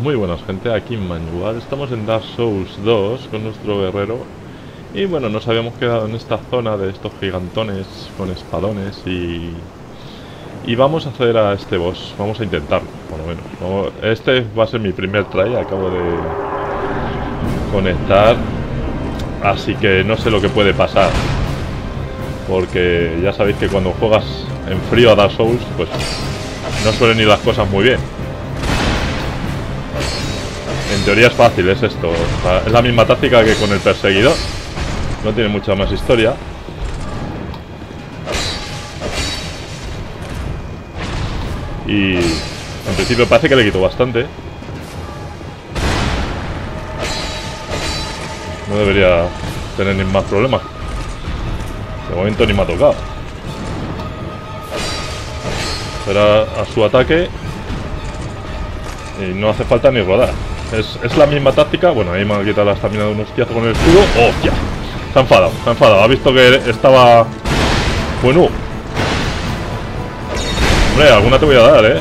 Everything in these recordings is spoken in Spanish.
Muy buenas gente, aquí en Manual. Estamos en Dark Souls 2 con nuestro guerrero. Y bueno, nos habíamos quedado en esta zona de estos gigantones con espadones y... Y vamos a acceder a este boss, vamos a intentarlo, por lo menos. Este va a ser mi primer try, acabo de conectar. Así que no sé lo que puede pasar. Porque ya sabéis que cuando juegas en frío a Dark Souls, pues no suelen ir las cosas muy bien. En teoría es fácil, es esto. es la misma táctica que con el perseguidor. No tiene mucha más historia. Y en principio parece que le quito bastante. No debería tener ni más problemas. De momento ni me ha tocado. Será a su ataque. Y no hace falta ni rodar. Es, la misma táctica. Bueno, ahí me ha quitado la estamina de un hostiazo con el escudo. ¡Hostia! Se ha enfadado, se ha enfadado. Ha visto que estaba... Bueno. Hombre, alguna te voy a dar, ¿eh?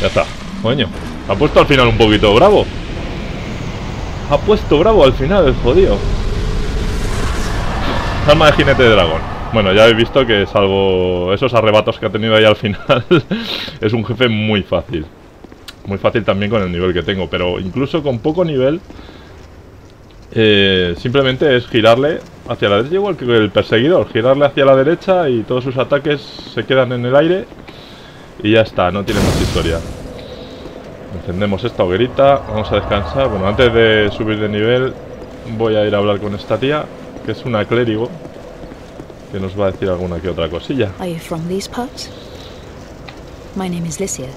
Ya está. Coño. Ha puesto al final un poquito bravo. Ha puesto bravo al final, el jodido. Alma de jinete de dragón. Bueno, ya habéis visto que es algo... Esos arrebatos que ha tenido ahí al final es un jefe muy fácil. Muy fácil también con el nivel que tengo, pero incluso con poco nivel... Eh, simplemente es girarle hacia la derecha, igual que el perseguidor. Girarle hacia la derecha y todos sus ataques se quedan en el aire. Y ya está, no tiene más historia. Encendemos esta hoguerita, vamos a descansar. Bueno, antes de subir de nivel voy a ir a hablar con esta tía que es una clérigo, que nos va a decir alguna que otra cosilla. Are you from these parts? My name is Lycia.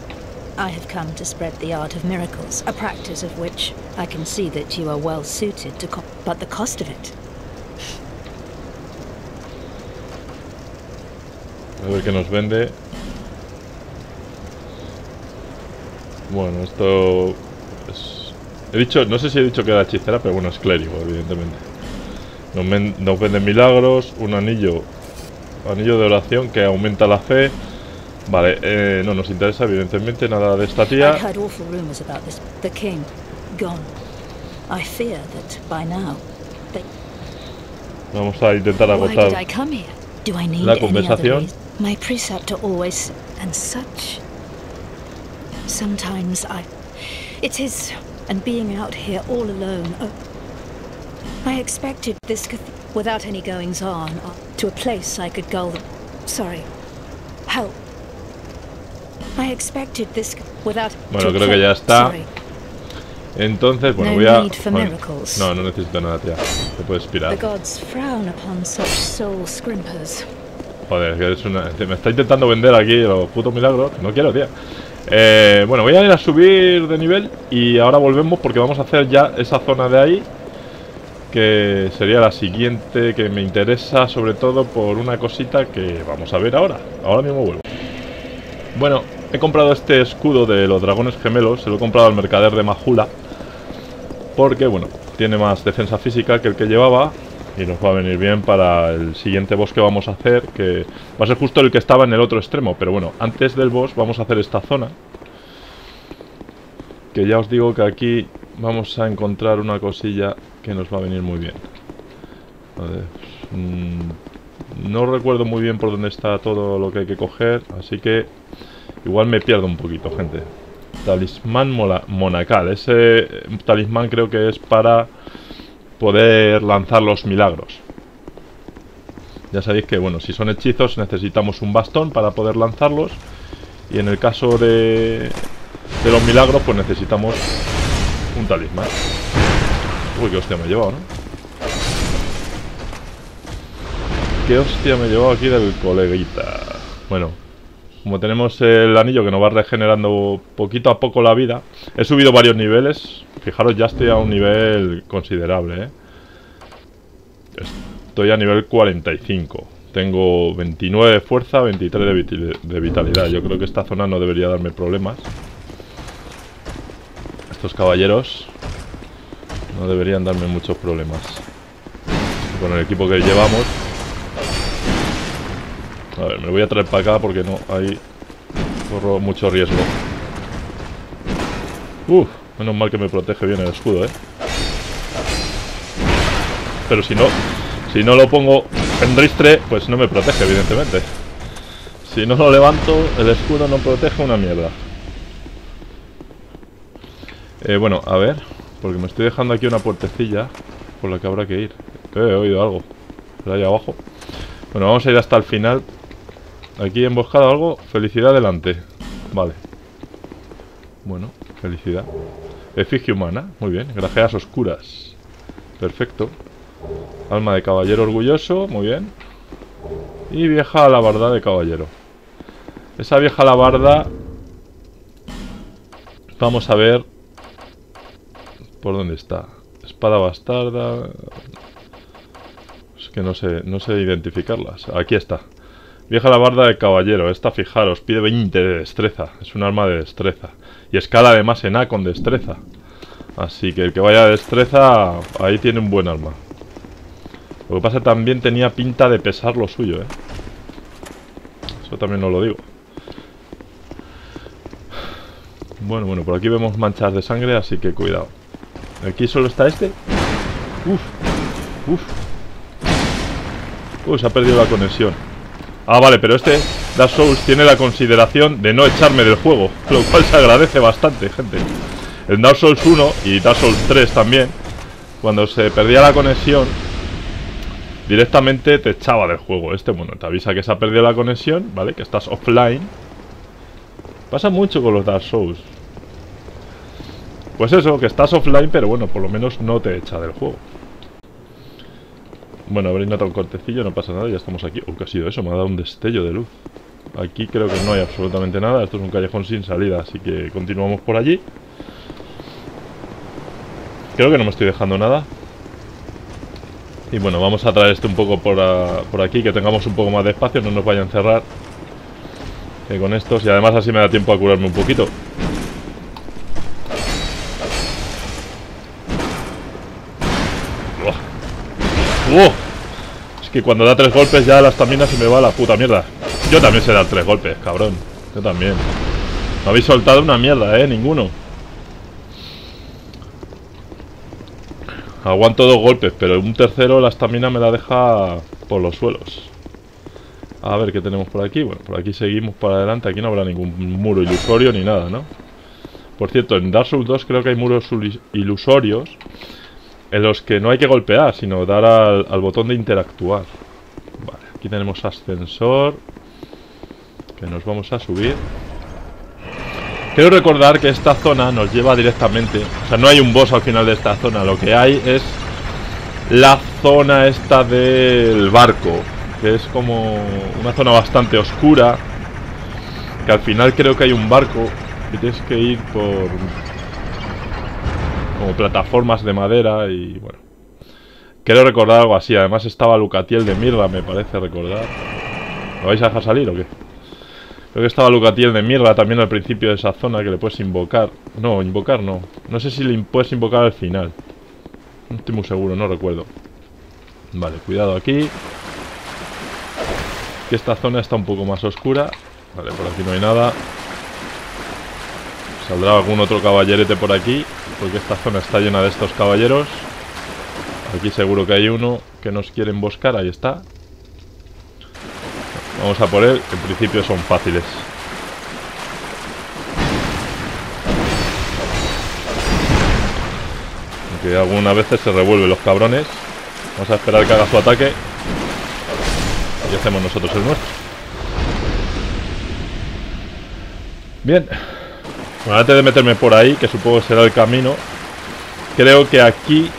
I have come to spread the art of miracles, a practice of which I can see that you are well suited to co but the cost of it. A ver qué nos vende. Bueno, esto es... He dicho, no sé si he dicho que era hechicera, pero bueno, es clérigo, evidentemente. Nos, venden milagros, un anillo, anillo de oración que aumenta la fe. Vale, eh, no nos interesa evidentemente nada de esta tía. Vamos a intentar agotar la conversación. My preceptor always and such. Sometimes I. It is, and being out here all alone. Oh, I expected this without any goings on to a place I could go. Sorry. Help. I expected this without Bueno, creo que ya está. Entonces, bueno, voy a bueno, No, no necesito nada, tía. Te puedes pirar. Joder, que es una me está intentando vender aquí los putos milagros, no quiero, tía. Eh, bueno, voy a ir a subir de nivel y ahora volvemos porque vamos a hacer ya esa zona de ahí que sería la siguiente que me interesa sobre todo por una cosita que vamos a ver ahora. Ahora mismo vuelvo. Bueno, he comprado este escudo de los dragones gemelos, se lo he comprado al mercader de Majula porque, bueno, tiene más defensa física que el que llevaba y nos va a venir bien para el siguiente boss que vamos a hacer, que va a ser justo el que estaba en el otro extremo, pero bueno, antes del boss vamos a hacer esta zona que ya os digo que aquí vamos a encontrar una cosilla nos va a venir muy bien. Mm, no recuerdo muy bien por dónde está todo lo que hay que coger, así que igual me pierdo un poquito, gente. Talismán monacal. Ese talismán creo que es para poder lanzar los milagros. Ya sabéis que, bueno, si son hechizos necesitamos un bastón para poder lanzarlos. Y en el caso de, de los milagros, pues necesitamos un talismán. Uy, qué hostia me he llevado, ¿no? Qué hostia me he llevado aquí del coleguita. Bueno, como tenemos el anillo que nos va regenerando poquito a poco la vida, he subido varios niveles. Fijaros, ya estoy a un nivel considerable, ¿eh? Estoy a nivel 45. Tengo 29 de fuerza, 23 de vitalidad. Yo creo que esta zona no debería darme problemas. Estos caballeros no deberían darme muchos problemas. Con el equipo que llevamos. A ver, me voy a traer para acá porque no hay Corro mucho riesgo. Uf, menos mal que me protege bien el escudo, ¿eh? Pero si no, si no lo pongo en ristre, pues no me protege, evidentemente. Si no lo levanto, el escudo no protege una mierda. Eh, bueno, a ver, porque me estoy dejando aquí una puertecilla por la que habrá que ir. Eh, he oído algo. Por ahí abajo. Bueno, vamos a ir hasta el final. Aquí emboscado algo. Felicidad delante. Vale. Bueno, felicidad. Efigie humana. Muy bien. Grajeas oscuras. Perfecto. Alma de caballero orgulloso. Muy bien. Y vieja alabarda de caballero. Esa vieja alabarda... Vamos a ver... ¿Por dónde está? Espada bastarda... Es que no sé, no sé identificarlas. Aquí está. Vieja alabarda de caballero. Esta, fijaros, pide 20 de destreza. Es un arma de destreza. Y escala además en A con destreza. Así que el que vaya de destreza, ahí tiene un buen arma. Lo que pasa también tenía pinta de pesar lo suyo, ¿eh? Eso también no lo digo. Bueno, bueno, por aquí vemos manchas de sangre, así que cuidado. Aquí solo está este. Uf, uf. Uy, se ha perdido la conexión. Ah, vale, pero este Dark Souls tiene la consideración de no echarme del juego, lo cual se agradece bastante, gente. En Dark Souls 1 y Dark Souls 3 también, cuando se perdía la conexión, directamente te echaba del juego. Este, bueno, te avisa que se ha perdido la conexión, ¿vale? Que estás offline. Pasa mucho con los Dark Souls. Pues eso, que estás offline, pero bueno, por lo menos no te echa del juego. Bueno, habréis notado un cortecillo, no pasa nada, ya estamos aquí. Oh, ¿qué ha sido eso? Me ha dado un destello de luz. Aquí creo que no hay absolutamente nada. Esto es un callejón sin salida, así que continuamos por allí. Creo que no me estoy dejando nada. Y bueno, vamos a traer esto un poco por, aquí, que tengamos un poco más de espacio, no nos vayan a cerrar eh, con estos. Y además así me da tiempo a curarme un poquito. Es que cuando da tres golpes ya la estamina se me va la puta mierda. Yo también sé dar tres golpes, cabrón. Yo también. No habéis soltado una mierda, eh, ninguno. Aguanto dos golpes, pero un tercero la estamina me la deja por los suelos. A ver qué tenemos por aquí. Bueno, por aquí seguimos para adelante. Aquí no habrá ningún muro ilusorio ni nada, ¿no? Por cierto, en Dark Souls 2 creo que hay muros ilusorios en los que no hay que golpear, sino dar al, botón de interactuar. Vale, aquí tenemos ascensor. Que nos vamos a subir. Quiero recordar que esta zona nos lleva directamente... O sea, no hay un boss al final de esta zona. Lo que hay es la zona esta del barco. Que es como una zona bastante oscura. Que al final creo que hay un barco. Que tienes que ir por como plataformas de madera y bueno. Quiero recordar algo así. Además estaba Lucatiel de Mirra, me parece recordar. ¿Lo vais a dejar salir o qué? Creo que estaba Lucatiel de Mirra también al principio de esa zona que le puedes invocar. No, invocar no. No sé si le puedes invocar al final. No estoy muy seguro, no recuerdo. Vale, cuidado aquí. Que esta zona está un poco más oscura. Vale, por aquí no hay nada. Saldrá algún otro caballerete por aquí Porque esta zona está llena de estos caballeros. Aquí seguro que hay uno que nos quiere emboscar Ahí está. Vamos a por él En principio son fáciles. Aunque algunas veces se revuelven los cabrones. Vamos a esperar que haga su ataque. Y hacemos nosotros el nuestro. Bien bueno, antes de meterme por ahí, que supongo será el camino, creo que aquí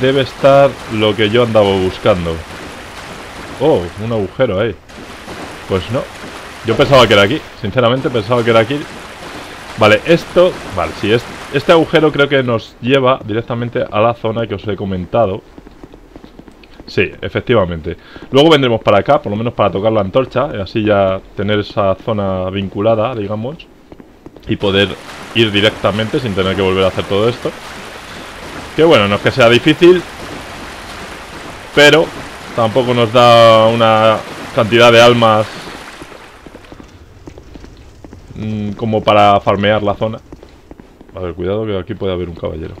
debe estar lo que yo andaba buscando. Oh, un agujero ahí. Pues no. Yo pensaba que era aquí. Sinceramente pensaba que era aquí. Vale, esto... Vale, sí, es, este agujero creo que nos lleva directamente a la zona que os he comentado. Sí, efectivamente. Luego vendremos para acá, por lo menos para tocar la antorcha. Y así ya tener esa zona vinculada, digamos y poder ir directamente sin tener que volver a hacer todo esto. Que bueno, no es que sea difícil, pero tampoco nos da una cantidad de almas mm, como para farmear la zona. A ver, cuidado que aquí puede haber un caballero.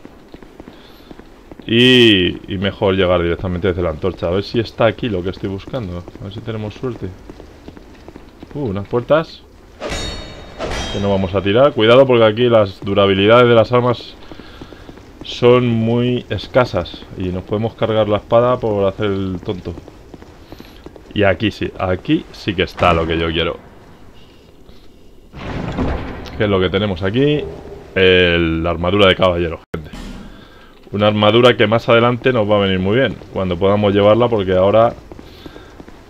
Y, y, mejor llegar directamente desde la antorcha. A ver si está aquí lo que estoy buscando. A ver si tenemos suerte. Uh, unas puertas. Que no vamos a tirar. Cuidado porque aquí las durabilidades de las armas son muy escasas. Y nos podemos cargar la espada por hacer el tonto. Y aquí sí, aquí sí que está lo que yo quiero. ¿Qué es lo que tenemos aquí? la armadura de caballero, gente. Una armadura que más adelante nos va a venir muy bien. Cuando podamos llevarla porque ahora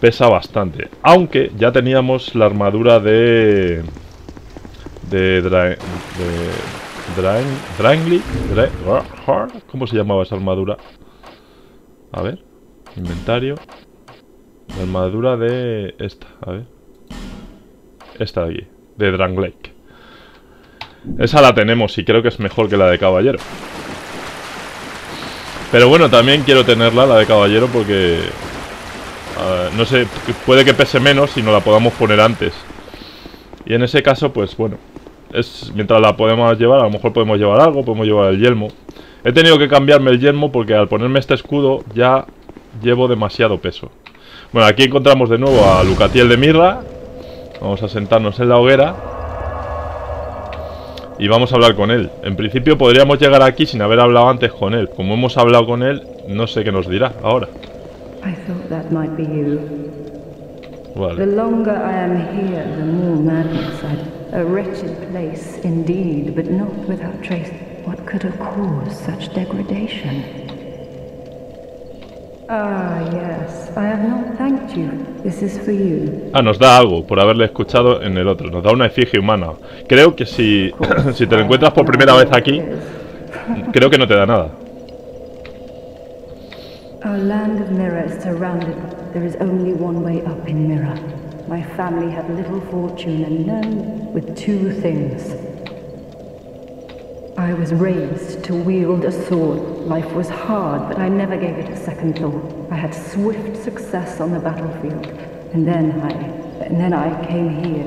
pesa bastante. Aunque ya teníamos la armadura de... De... de, Drangly. ¿Cómo se llamaba esa armadura? A ver. Inventario. Armadura de esta, a ver. Esta de aquí, de Dranglake. Esa la tenemos y creo que es mejor que la de caballero. Pero bueno, también quiero tenerla, la de caballero, porque... no sé, puede que pese menos y no la podamos poner antes. Y en ese caso, pues bueno, es mientras la podemos llevar, a lo mejor podemos llevar algo, podemos llevar el yelmo. He tenido que cambiarme el yelmo porque al ponerme este escudo ya llevo demasiado peso. Bueno, aquí encontramos de nuevo a Lucatiel de Mirra. Vamos a sentarnos en la hoguera. Y vamos a hablar con él. En principio podríamos llegar aquí sin haber hablado antes con él. Como hemos hablado con él, no sé qué nos dirá ahora. Vale. I A wretched place indeed, but not without trace. What could have caused such degradation? Ah, ah, nos da algo por haberle escuchado en el otro. Nos da una efigie humana. Creo que si, si te lo encuentras por primera vez aquí, creo que no te da nada. Our land of Mirror is surrounded. There is only one way up in Mirror. My family had little fortune and none with two things. I was raised to wield a sword. Life was hard, but I never gave it a second thought. I had swift success on the battlefield, and then I, and then I came here.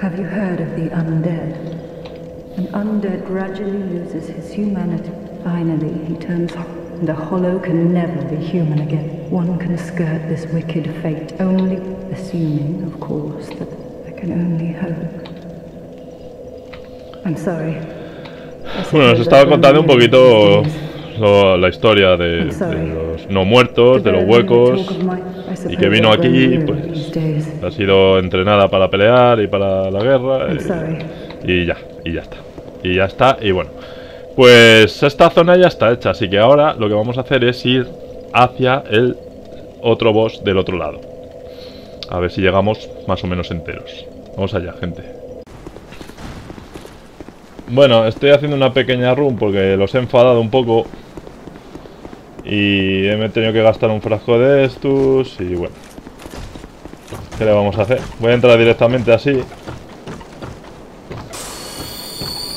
Have you heard of the undead? An undead gradually loses his humanity. Finally, he turns and a hollow can never be human again. One can skirt this wicked fate, only assuming, of course, that I can only hope. Bueno, nos estaba contando un poquito la historia de, los no muertos, de los huecos, y que vino aquí, pues ha sido entrenada para pelear y para la guerra, y, ya, y ya está. Y ya está, y bueno, pues esta zona ya está hecha, así que ahora lo que vamos a hacer es ir hacia el otro boss del otro lado. A ver si llegamos más o menos enteros. Vamos allá, gente. Bueno, estoy haciendo una pequeña run porque los he enfadado un poco. Y he tenido que gastar un frasco de estos y bueno. ¿Qué le vamos a hacer? Voy a entrar directamente así.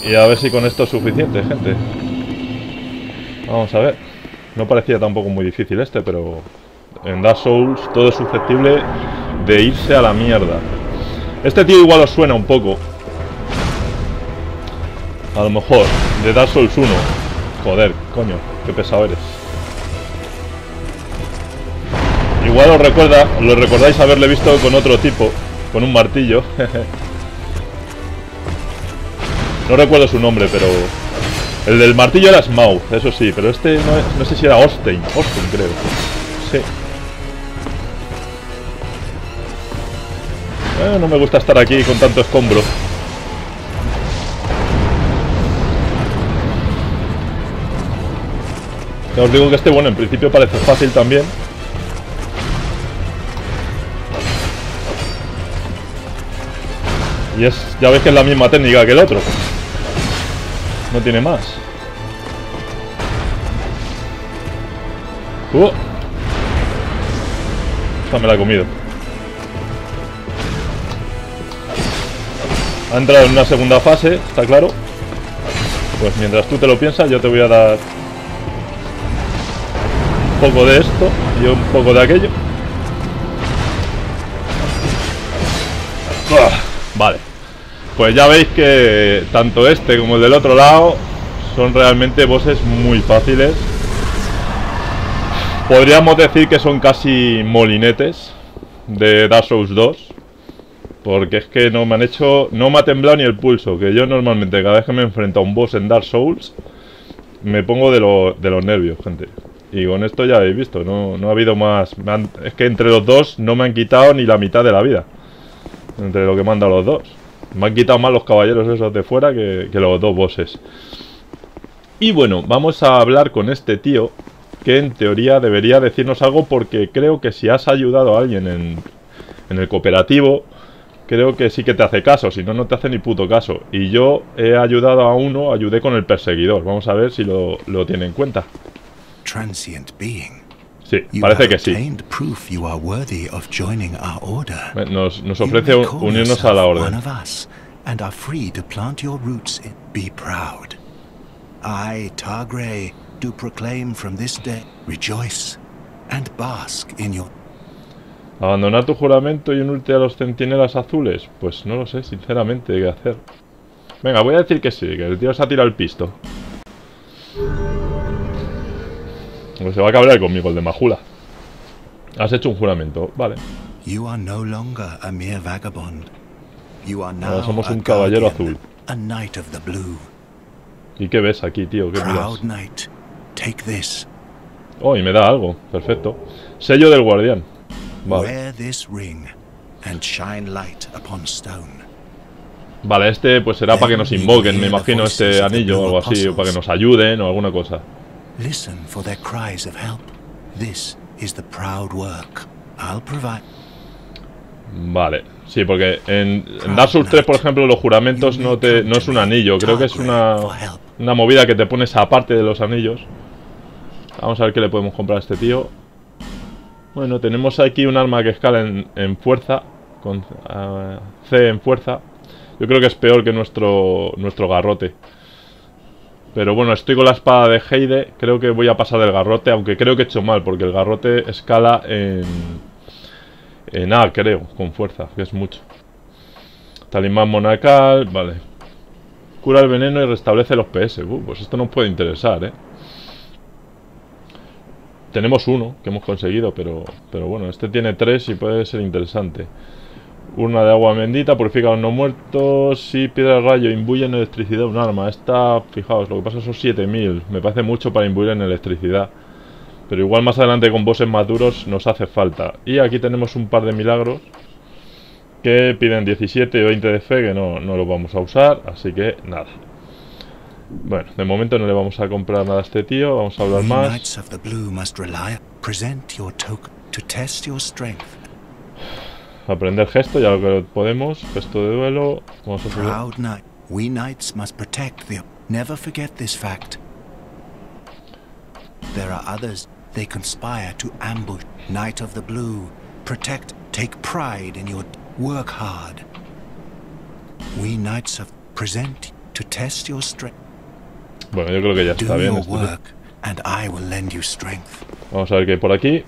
Y a ver si con esto es suficiente, gente. Vamos a ver. No parecía tampoco muy difícil este, pero... En Dark Souls todo es susceptible de irse a la mierda. Este tío igual os suena un poco. A lo mejor, de Dark Souls 1. Joder, coño, qué pesado eres. Igual os recuerda, lo recordáis haberle visto con otro tipo, con un martillo. no recuerdo su nombre, pero... El del martillo era Smaug, eso sí, pero este no, no sé si era Austin, Austin creo. Sí. Eh, no me gusta estar aquí con tanto escombro. Ya os digo que este, bueno, en principio parece fácil también. Y es, ya veis que es la misma técnica que el otro. No tiene más. Uh. Esta me la he comido. Ha entrado en una segunda fase, está claro. Pues mientras tú te lo piensas, yo te voy a dar poco de esto y un poco de aquello. Pues ya veis que tanto este como el del otro lado son realmente bosses muy fáciles. Podríamos decir que son casi molinetes de Dark Souls 2. Porque es que no me han hecho... No me ha temblado ni el pulso. Que yo normalmente cada vez que me enfrento a un boss en Dark Souls... Me pongo de, de los nervios, gente. Y con esto ya habéis visto. No, no ha habido más... es que entre los dos no me han quitado ni la mitad de la vida. Entre lo que me han dado los dos. Me han quitado más los caballeros esos de fuera que, los dos bosses. Y bueno, vamos a hablar con este tío que en teoría debería decirnos algo porque creo que si has ayudado a alguien en, el cooperativo, creo que sí que te hace caso, si no, no te hace ni puto caso. Y yo he ayudado a uno, ayudé con el perseguidor. Vamos a ver si lo, lo tiene en cuenta. Sí, parece que sí. Nos, nos ofrece unirnos a la orden. I, Targrey, do proclaim from this day, rejoice and bask in your... ¿Abandonar tu juramento y unirte a los centinelas azules? Pues no lo sé, sinceramente, qué hacer. Venga, voy a decir que sí, que el tío se ha tirado el pisto. Se va a cabrear conmigo el de Majula. Has hecho un juramento, vale. You are no longer a mere vagabond. You are now Ahora somos un caballero azul. A knight of the blue. ¿Y qué ves aquí, tío? ¿Qué miras? Oh, y me da algo. Perfecto. Sello del guardián. Vale. Vale, este pues será para que nos invoquen, me imagino, este anillo o algo así, o para que nos ayuden o alguna cosa. Vale, sí, porque en, Dark Souls 3, por ejemplo, los juramentos no, te, no es un anillo, creo que es una, una movida que te pones aparte de los anillos. Vamos a ver qué le podemos comprar a este tío. Bueno, tenemos aquí un arma que escala en, fuerza, con C en fuerza. Yo creo que es peor que nuestro, nuestro garrote. Pero bueno, estoy con la espada de Heide. Creo que voy a pasar del garrote, aunque creo que he hecho mal, porque el garrote escala en en A, creo, con fuerza, que es mucho. Talismán monacal, vale. Cura el veneno y restablece los PS. Uh, pues esto nos puede interesar, ¿eh? Tenemos uno que hemos conseguido, pero, pero bueno, este tiene tres y puede ser interesante. Una de agua bendita, purifica a los no muertos y piedra de rayo, imbuye en electricidad un arma. Esta, fijaos, lo que pasa son 7000. Me parece mucho para imbuir en electricidad. Pero igual más adelante con bosses maduros nos hace falta. Y aquí tenemos un par de milagros que piden 17 y 20 de fe, que no, no los vamos a usar, así que nada. Bueno, de momento no le vamos a comprar nada a este tío, vamos a hablar más. Aprender gesto, ya lo que podemos, gesto de duelo, vamos a subir. We knights must protect the... Never forget this fact. There are others They conspire to ambush. Knight of the Blue. Protect. Take pride in your work hard. We knights present to test your strength. Bueno, yo creo que ya está bien. Your work, and I will lend you strength. Vamos a ver qué hay por aquí.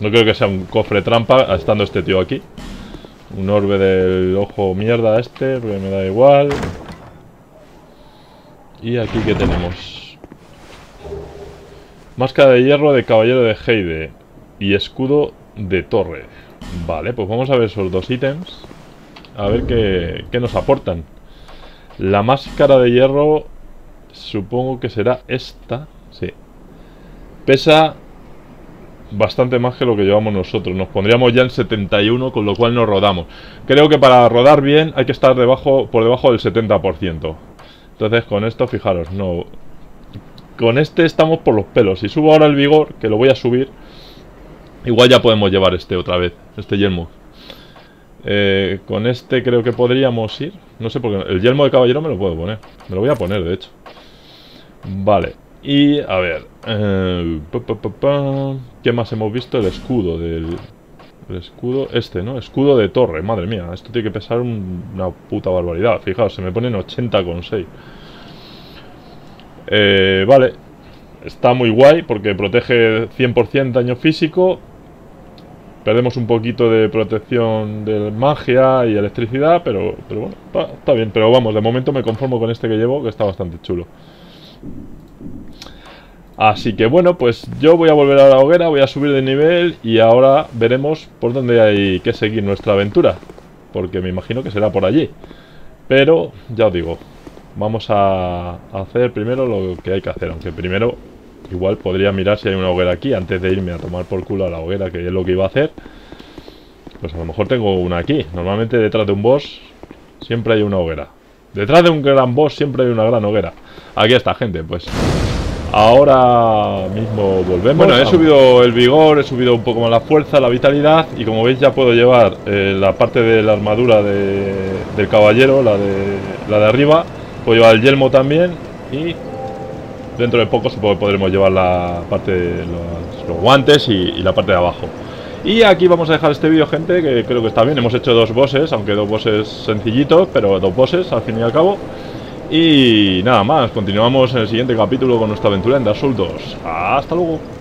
No creo que sea un cofre trampa estando este tío aquí. Un orbe del ojo mierda este, pero me da igual. Y aquí que tenemos Máscara de hierro de caballero de Heide. Y escudo de torre. Vale, pues vamos a ver esos dos ítems. A ver qué, qué nos aportan. La máscara de hierro supongo que será esta. Sí. Pesa bastante más que lo que llevamos nosotros. Nos pondríamos ya en 71, con lo cual nos rodamos. Creo que para rodar bien hay que estar debajo, por debajo del 70%. Entonces con esto, fijaros, no con este estamos por los pelos. Si subo ahora el vigor, que lo voy a subir, igual ya podemos llevar este otra vez, este yelmo. Eh, con este creo que podríamos ir. No sé, porque el yelmo de caballero me lo puedo poner. Me lo voy a poner, de hecho. Vale. Y, a ver. Eh, ¿Qué más hemos visto? El escudo del... El escudo, este, ¿no? Escudo de torre, madre mía. Esto tiene que pesar una puta barbaridad. Fijaos, se me ponen 80,6. Eh, vale, está muy guay porque protege 100% daño físico Perdemos un poquito de protección de magia y electricidad, pero, pero bueno, está, está bien. Pero vamos, de momento me conformo con este que llevo, que está bastante chulo. Así que bueno, pues yo voy a volver a la hoguera, voy a subir de nivel y ahora veremos por dónde hay que seguir nuestra aventura. Porque me imagino que será por allí. Pero, ya os digo, vamos a hacer primero lo que hay que hacer. Aunque primero, igual podría mirar si hay una hoguera aquí antes de irme a tomar por culo a la hoguera, que es lo que iba a hacer. Pues a lo mejor tengo una aquí. Normalmente detrás de un boss siempre hay una hoguera. Detrás de un gran boss siempre hay una gran hoguera. Aquí está, gente, pues Ahora mismo volvemos. Bueno, he subido el vigor, he subido un poco más la fuerza, la vitalidad y como veis ya puedo llevar eh, la parte de la armadura del caballero, la de, la de arriba. Puedo llevar el yelmo también y dentro de poco supongo que podremos llevar la parte de los, guantes y, y, la parte de abajo. Y aquí vamos a dejar este vídeo, gente, que creo que está bien. Hemos hecho dos bosses, aunque dos bosses sencillitos, pero dos bosses al fin y al cabo. Y nada más, continuamos en el siguiente capítulo con nuestra aventura en Dark Souls 2. ¡Hasta luego!